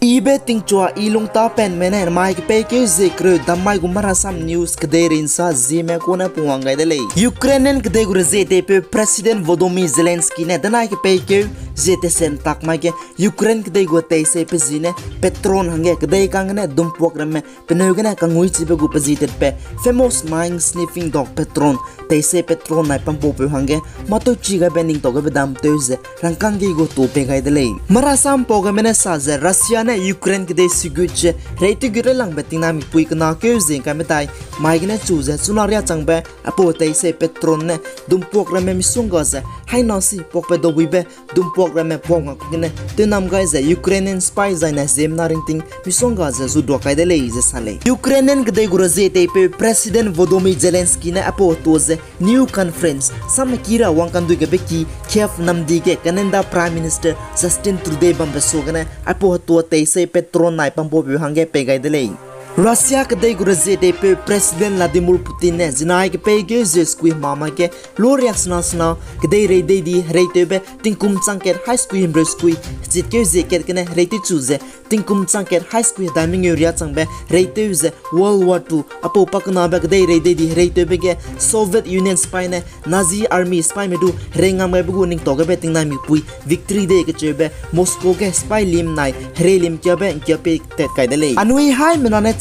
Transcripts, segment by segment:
Ibe ting chua ilung ta pen mena mai ke peke zikru damai gumara sam news kde rinsa zime kona puangai dele Ukrainian kde gurze te pe president Volodymyr Zelensky ne danai ke peke ke ze te sen tak mai ke ukraine kde go te se pe zine petron hange kde kang ne dum program me pe no gna kang ui chi be gu pe zite pe famous mine sniffing dog petron te se petron nai pam po pe hange ma to chi ga bening to ga dam te ze rang kang gi go to pe ga dele mara sam po ga mena sa ze russia na Ukraine ke dei siguche reitu gure lang beting na mi pui kana ke zeng ka metai mai gna chu ze sunaria changbe apo tei se petron ne dum pok ra me mi sunga ze hai no si pok pe do wibe dum pok ra me pok nga kine te nam ga ze Ukrainian spy za na zem na ring ting mi sunga ze zu do kai de le ze sale Ukrainian dei gura ze te pe president Volodymyr Zelensky ne apo to ze new conference sam kira wang kan du ge be ki Kiev nam di ge Canada prime minister Justin Trudeau bam be so apo to te se petron nai pampo bi hange pe gai de lei Russia kadai guraze de pe president Vladimir Putin ne zinai ke pe ge ze skui mama ke lo reaksna sna kadai re dei di re te be tin kum chang ker high school imbre skui zit ke ze ker kne re te chu ze. Tin kum chang ker high school da ming area chang be re te ze. World war 2 apo pak na be kadai re dei di re te be ke soviet union spy ne. Nazi army spy me du. Renga me bu ning to ge be ting na mi pui. Victory de ke che be. Moscow ke spy lim nai. Re lim ke be ke pe te kai de le anui hai menane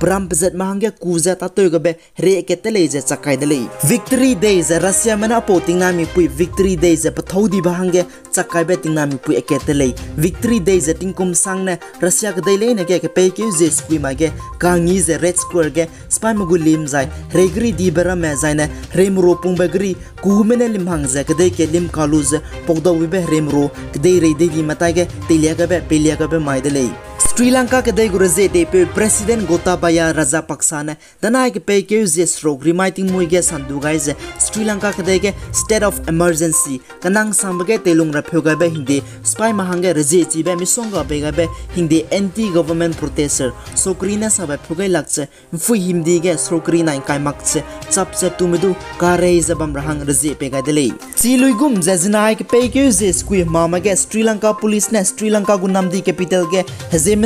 प्रम budget महँगे कुजा तोगबे रे केते लेजे चकाय दले victory day ज रशिया मना पोटिंग नामी पुई विक्ट्री डे ज पथौदी बहंगे चकाय बे तिंग नामी पुई एकेते ले विक्ट्री डे ज तिंगकुम सांगने रशिया ग दैले ने के के पे के जे स्कुई मागे कांगी ज रेड स्क्वायर गे स्पाइम गुलिम जाय रेग्री दी बरा मे जायने रेम रो पुंग बगरी कुहुमेने लिम हंग ज गदे के लिम कालुज पोगदो विबे रेम रो गदे रे दे दी मतागे तेलिया गबे पेलिया गबे माइदले श्रीलंका के दई गुरजे दे पे प्रेसिडेंट गोताबाया राजापक्सा ने दनाय के पे के जे स्ट्रोक रिमाइटिंग मुई के संदु गाइज़ श्रीलंका के दई के स्टेट ऑफ़ इमरजेंसी कनांग सांबगे तेलुंग रा फ्योगा बे हिंदी स्पाई महांगे रजे ची बे मिसोंगा बेगा बे हिंदी एंटी गवर्नमेंट प्रोटेस्टर सोक्रीना सब फ्योगे लक्से फु हिंदी के सोक्री नाइ काय मक्से चप से तुमिदु कारे जबम रहंग रजे पेगा दले चिलुइगुम जजनाय के पे के जे स्कुइ मामा के Sri Lanka police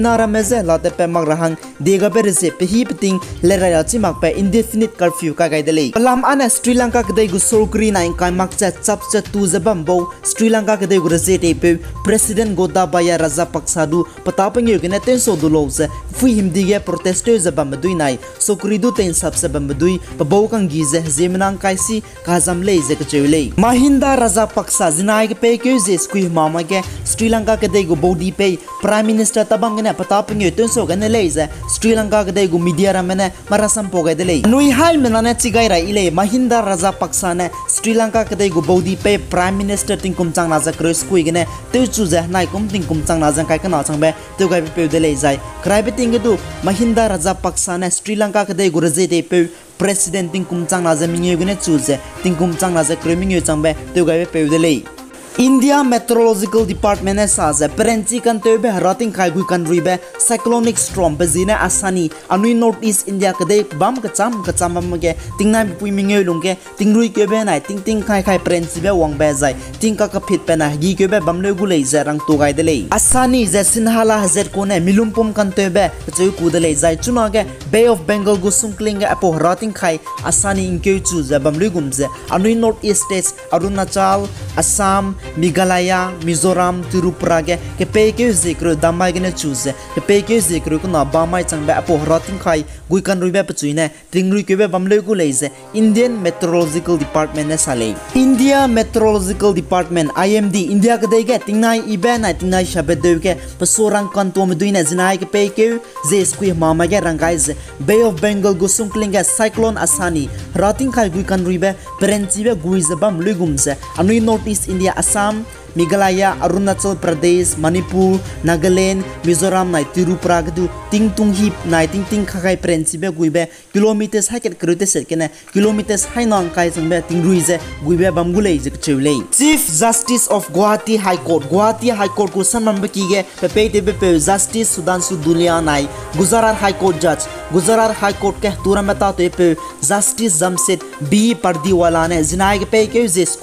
minara meze late pe mag rahang dega be rese pe hi piting le ra chi mak pe indefinite curfew ka gai dele lam ana sri lanka ke dei gu sokri na in kai mak cha chap cha tu zabam bo sri lanka ke dei gu rese te pe president godabaya rajapaksa du pata pang yu ne ten so du lo se fu him dige protesters zabam dui nai sokri du ten sab se bam dui pa bo kang gi ze zeminang kai si ka zam le ze ke chule mahinda rajapaksa jinai ke pe ke ze skui mama ke sri lanka ke dei gu body pe prime minister tabang ne pata pingyo tun so ga ne le za sri lanka ga dai gu media ra mene marasam po ga dele nui hal mena ne chigai ra ile mahinda raja paksa ne sri lanka ga dai gu bodi pe prime minister ting kum chang na za cross kui ga ne tu chu za nai kum ting kum chang na za kai ka na chang be tu ga pe dele zai krai be ting du mahinda raja paksa ne sri lanka ga dai gu raje de pe president ting kum chang na za mingyo ga chu za ting kum chang na za kre mingyo chang be tu ga pe dele India Meteorological Department ne saze perenci kan tebe harating kai gui kan ribe cyclonic storm bezina asani anui north east India kade bam ka cham ka cham bam ge tingna pui minge lungge tingrui ke be nai ting ting khai khai perenci be wang be zai ting ka ka phit pe na gi ke be bam le gu le za rang tu gai de le asani ze sinhala hazet ko ne milum pum kan tebe chu ku de zai chuna ge bay of bengal gu sungkling ge apo harating khai asani inke chu za bam le gum ze anui north east states arunachal assam Meghalaya Mizoram Tripura के पे के जिक्रो दामाई चूजे चुजे पे के जिक्रो को ना बामाई चंगे अपो हरातिंग खाई गुईकन रुबे पचुई ने तिंग रुई के बमले को ले जे इंडियन मेट्रोलॉजिकल डिपार्टमेंट ने साले India meteorological department IMD India के देगे तिंग ना इबे ना तिंग ना शबे देव के पसोरंग कंतो में दुई ने जिनाई के पे के जे स्कुई मामा के रंगाइज बे ऑफ़ बंगाल गुसुम क्लिंग साइक्लोन असानी हरातिंग खाई गुईकन रुबे परेंची बे गुईज बमले गुमसे अनुई notice India Assam, Meghalaya, Arunachal Pradesh, Manipur, Nagaland, Mizoram नाइ त्रिपुरा गु तिंग तुंग नाइ तिंग तिंग खाई प्रेन से गुबे किलोमीटर हाइकेट करते सेकेंड किलोमीटर हाई नौ अंकाय जंगे तिंगरु जे गुबे बमगुले चिवले chief justice of Guwahati high court Guwahati high court को सन्म की गे पेपे टेबे पे जस्टिस सुधांशु दुलिया नाइ गुजरात हाईकोर्ट जज गुजरात हाईकोर्ट के तुरंत बता तो पे जस्टिस जमशेद बी पर्दी वाला ने जिनाय पे के जेस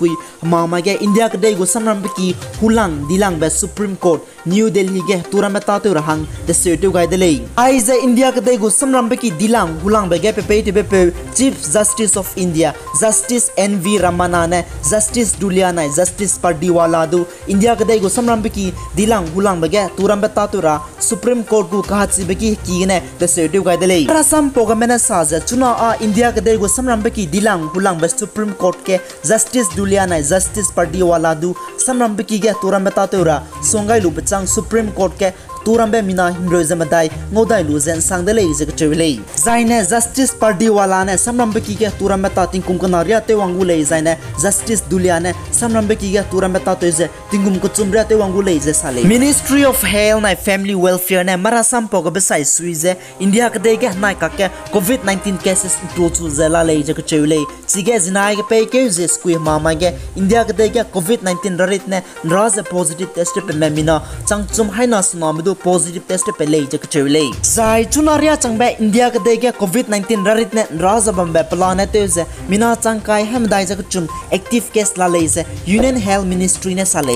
मामा के इंडिया के डे को सन्म की हुलंग दिलंग बे सुप्रीम कोर्ट न्यू दिल्ली के तुरम में ताते रहंग द सेटु गाय दले आई जे इंडिया के दे गुसन रम की दिलंग हुलंग बे के पे पे पे पे chief justice of India justice N V Ramana ने जस्टिस दुलिया ने जस्टिस पर्दीवाला दो इंडिया के दे गुसन रम की दिलंग हुलंग बे के तुरम में ताते रा सुप्रीम कोर्ट को कहा सी बे की की ने द सेटु गाय दले Rasam pogamena saja chuna a India ke dego samrambe ki dilang hulang best Supreme Court ke Justice Duliana Justice Party wala du samrambe ki ge turam beta teura songai lu supreme court के turambe mina hindroi zamadai ngodai lu zen sang de lei zik chewi lei zaine justice party wala ne samrambe ki ge turambe ta tingkum ka nariya te wangu lei zaine justice dulia ne samrambe ki ge turambe ta te ze tingkum ku chumre te wangu lei ze sale ministry of health na family welfare ne marasam pog be sai sui ze india ka de ge na ka ke covid 19 cases to chu ze la lei zik chewi lei sige zinai ge pe ke ze skui mama ge india ka de ge covid 19 rarit ne raza positive test pe me mina changchum haina sunam do positive test pe le je chewle zai chunaria changbe india ka de ge covid 19 rarit ne raza bambe plan te je mina chang kai ham dai je chum active case la le je union health ministry ne sale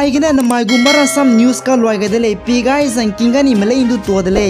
ai gina na mai gumara sam news ka loi ga de le pi gai zang kinga ni mele indu to de le